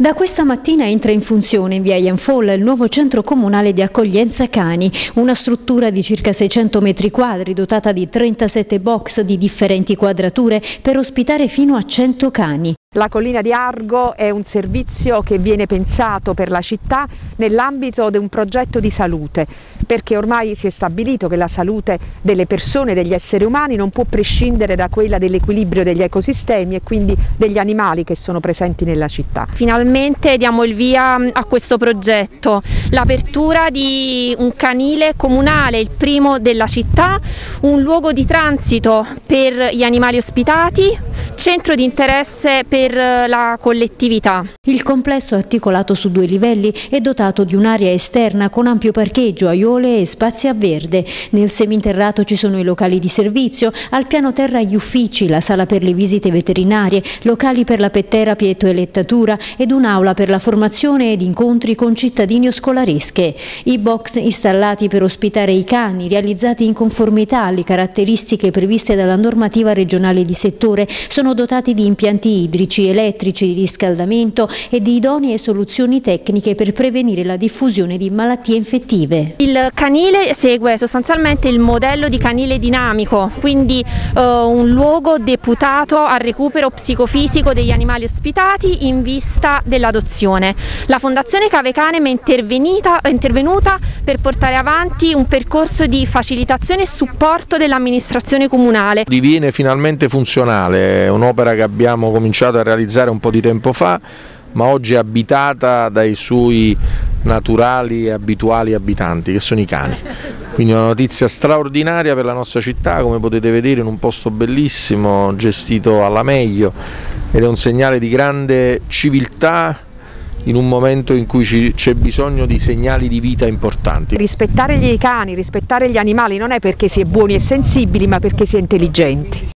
Da questa mattina entra in funzione in via Ianfolla il nuovo centro comunale di accoglienza cani, una struttura di circa 600 metri quadri dotata di 37 box di differenti quadrature per ospitare fino a 100 cani. La collina di Argo è un servizio che viene pensato per la città nell'ambito di un progetto di salute, perché ormai si è stabilito che la salute delle persone, degli esseri umani non può prescindere da quella dell'equilibrio degli ecosistemi e quindi degli animali che sono presenti nella città. Finalmente diamo il via a questo progetto, l'apertura di un canile comunale, il primo della città, un luogo di transito per gli animali ospitati, centro di interesse per per la collettività. Il complesso articolato su due livelli è dotato di un'area esterna con ampio parcheggio, aiole e spazi a verde. Nel seminterrato ci sono i locali di servizio, al piano terra gli uffici, la sala per le visite veterinarie, locali per la pet therapy e toelettatura ed un'aula per la formazione ed incontri con cittadini o scolaresche. I box installati per ospitare i cani, realizzati in conformità alle caratteristiche previste dalla normativa regionale di settore, sono dotati di impianti idrici idrici, elettrici, di riscaldamento e di idonee soluzioni tecniche per prevenire la diffusione di malattie infettive. Il canile segue sostanzialmente il modello di canile dinamico, quindi eh, un luogo deputato al recupero psicofisico degli animali ospitati in vista dell'adozione. La Fondazione Cave Canem è, è intervenuta per portare avanti un percorso di facilitazione e supporto dell'amministrazione comunale. Diviene finalmente funzionale, è un'opera che abbiamo cominciato a realizzare un po' di tempo fa, ma oggi è abitata dai suoi naturali e abituali abitanti, che sono i cani. Quindi una notizia straordinaria per la nostra città, come potete vedere in un posto bellissimo, gestito alla meglio ed è un segnale di grande civiltà in un momento in cui c'è bisogno di segnali di vita importanti. Rispettare gli cani, rispettare gli animali non è perché si è buoni e sensibili, ma perché si è intelligenti.